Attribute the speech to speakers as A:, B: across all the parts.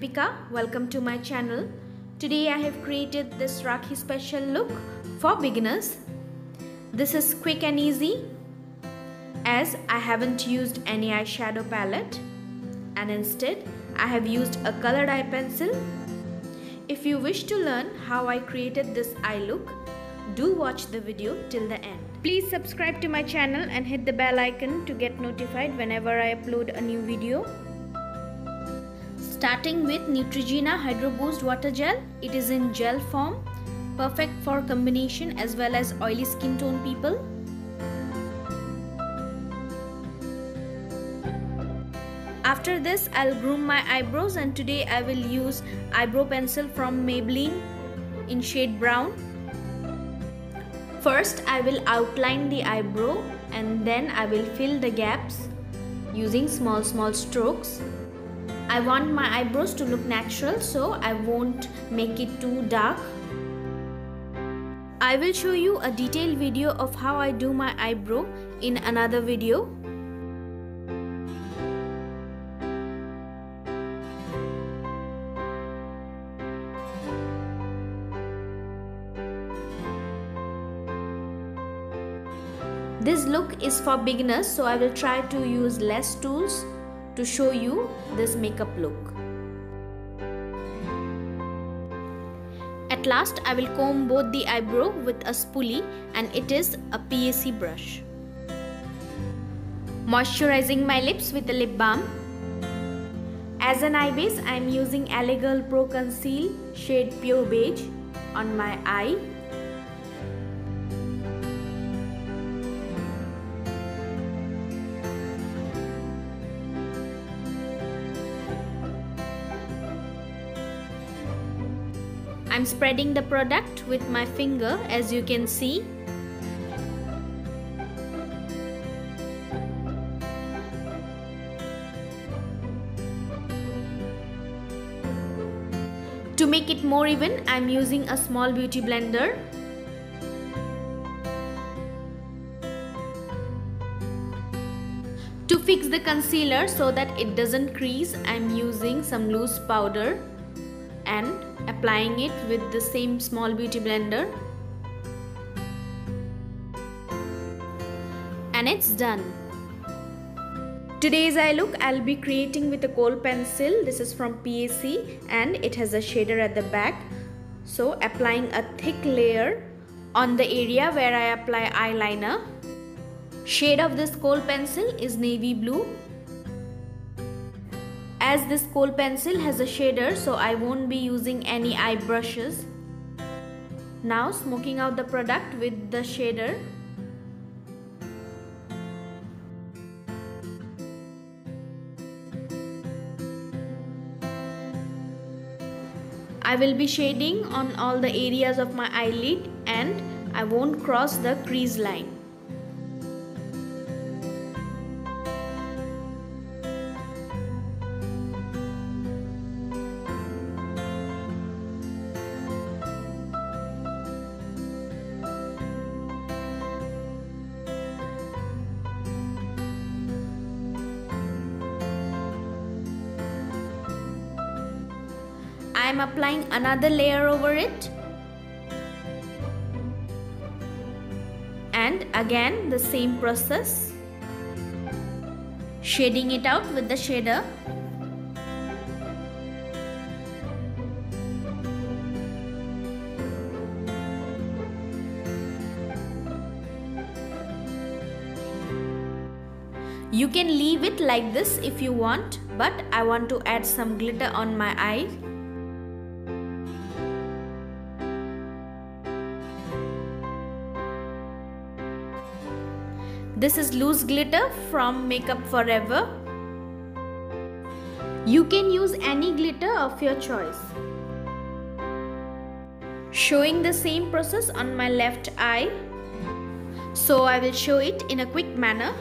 A: Deepika. Welcome to my channel. Today I have created this Rakhi special look for beginners. This is quick and easy as I haven't used any eyeshadow palette and instead I have used a colored eye pencil. If you wish to learn how I created this eye look, do watch the video till the end. Please subscribe to my channel and hit the bell icon to get notified whenever I upload a new video. Starting with Neutrogena Hydro Boost Water Gel. It is in gel form, perfect for combination as well as oily skin tone people. After this, I'll groom my eyebrows and today I will use eyebrow pencil from Maybelline in shade brown. First, I will outline the eyebrow and then I will fill the gaps using small small strokes. I want my eyebrows to look natural so I won't make it too dark. I will show you a detailed video of how I do my eyebrow in another video. This look is for beginners so I will try to use less tools to show you this makeup look. At last I will comb both the eyebrow with a spoolie and it is a PAC brush. Moisturizing my lips with a lip balm. As an eye base I am using LA Pro Conceal shade Pure Beige on my eye I'm spreading the product with my finger as you can see. To make it more even, I'm using a small beauty blender. To fix the concealer so that it doesn't crease, I'm using some loose powder applying it with the same small beauty blender. And it's done. Today's eye look I'll be creating with a kohl pencil. This is from PAC and it has a shader at the back. So applying a thick layer on the area where I apply eyeliner. Shade of this kohl pencil is navy blue as this kohl pencil has a shader so I won't be using any eye brushes. Now smoking out the product with the shader. I will be shading on all the areas of my eyelid and I won't cross the crease line. I am applying another layer over it. And again the same process. Shading it out with the shader. You can leave it like this if you want but I want to add some glitter on my eye This is loose glitter from Makeup Forever. You can use any glitter of your choice. Showing the same process on my left eye. So I will show it in a quick manner.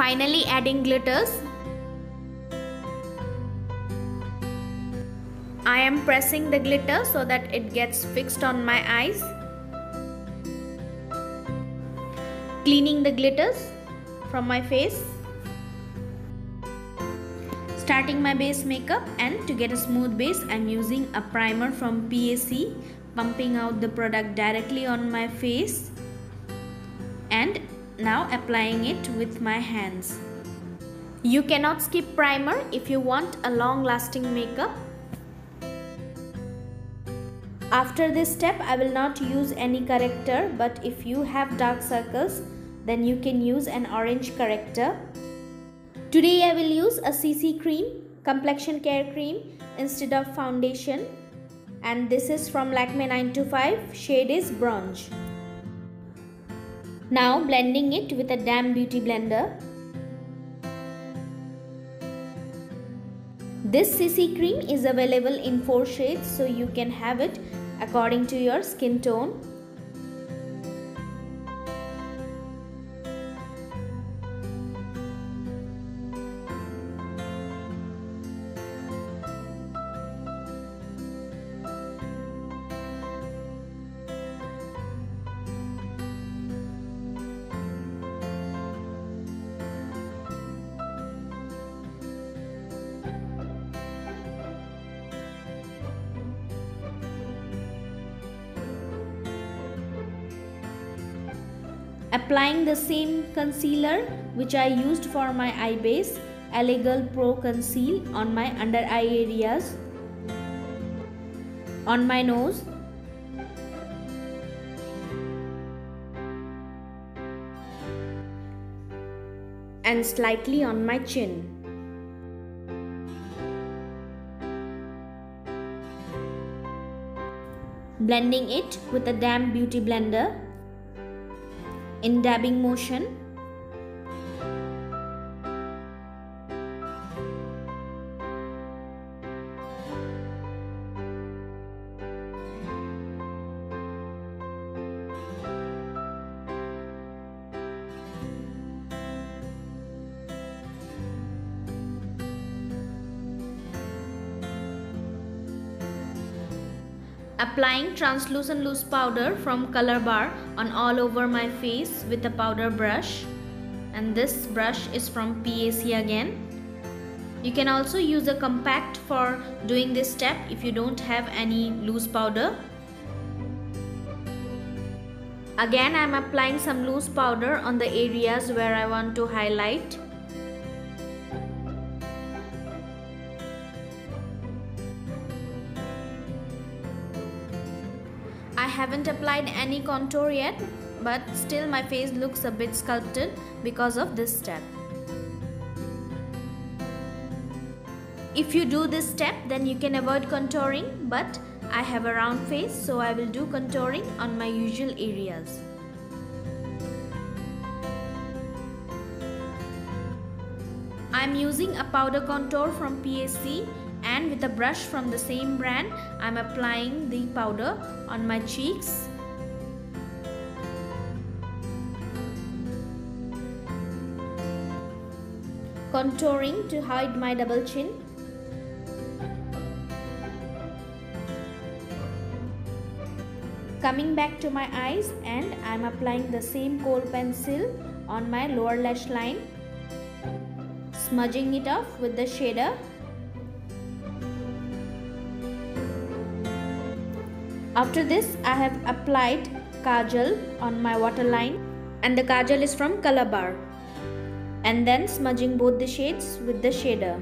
A: Finally adding glitters. I am pressing the glitter so that it gets fixed on my eyes. Cleaning the glitters from my face. Starting my base makeup and to get a smooth base I'm using a primer from PAC pumping out the product directly on my face and now applying it with my hands. You cannot skip primer if you want a long lasting makeup. After this step I will not use any corrector but if you have dark circles then you can use an orange corrector. Today I will use a CC cream, complexion care cream instead of foundation and this is from Lakme 9 to 5, shade is bronze. Now blending it with a damn beauty blender. This CC cream is available in 4 shades so you can have it according to your skin tone. Applying the same concealer which I used for my eye base, LA Pro Conceal on my under eye areas, on my nose, and slightly on my chin. Blending it with a damp beauty blender in dabbing motion Applying translucent loose powder from Color Bar on all over my face with a powder brush. And this brush is from PAC again. You can also use a compact for doing this step if you don't have any loose powder. Again I am applying some loose powder on the areas where I want to highlight. Haven't applied any contour yet but still my face looks a bit sculpted because of this step. If you do this step then you can avoid contouring but I have a round face so I will do contouring on my usual areas. I'm using a powder contour from PAC and with a brush from the same brand I'm applying the powder on my cheeks. Contouring to hide my double chin. Coming back to my eyes and I'm applying the same kohl pencil on my lower lash line. Smudging it off with the shader After this, I have applied kajal on my waterline and the kajal is from Color Bar and then smudging both the shades with the shader.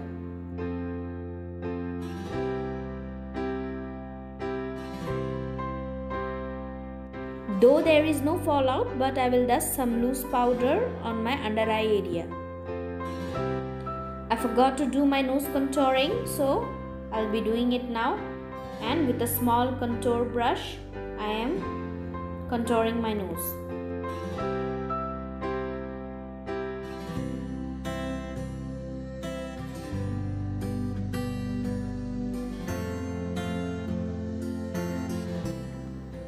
A: Though there is no fallout but I will dust some loose powder on my under eye area. I forgot to do my nose contouring so I'll be doing it now and with a small contour brush I am contouring my nose.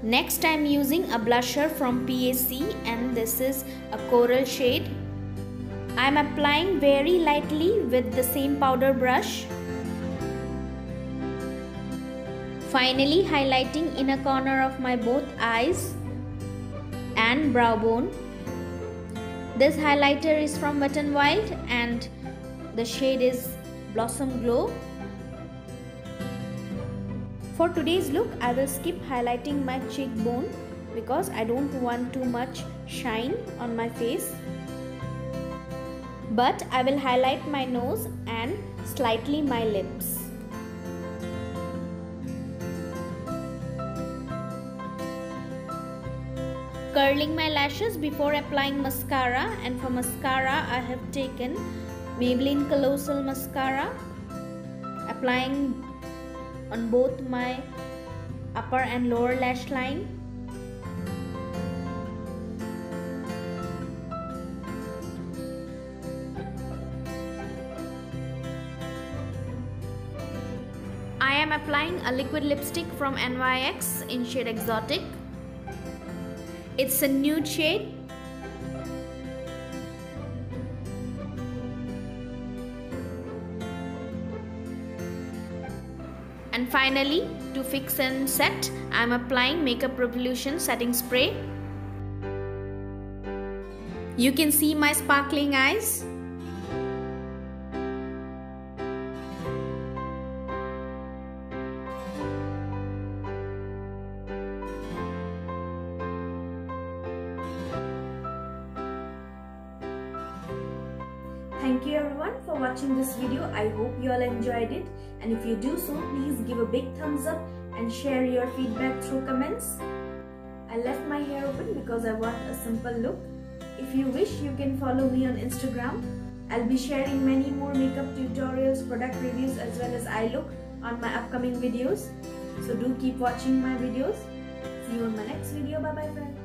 A: Next I am using a blusher from PAC and this is a coral shade. I'm applying very lightly with the same powder brush. Finally highlighting inner corner of my both eyes and brow bone. This highlighter is from Wet n Wild and the shade is Blossom Glow. For today's look, I will skip highlighting my cheekbone because I don't want too much shine on my face. But I will highlight my nose and slightly my lips. Curling my lashes before applying mascara and for mascara I have taken Maybelline Colossal Mascara applying on both my upper and lower lash line I am applying a liquid lipstick from NYX in shade Exotic. It's a nude shade. And finally, to fix and set, I am applying Makeup Revolution setting spray. You can see my sparkling eyes. Enjoyed it. And if you do so, please give a big thumbs up and share your feedback through comments. I left my hair open because I want a simple look. If you wish, you can follow me on Instagram. I'll be sharing many more makeup tutorials, product reviews as well as eye look on my upcoming videos. So do keep watching my videos. See you on my next video. Bye bye friends.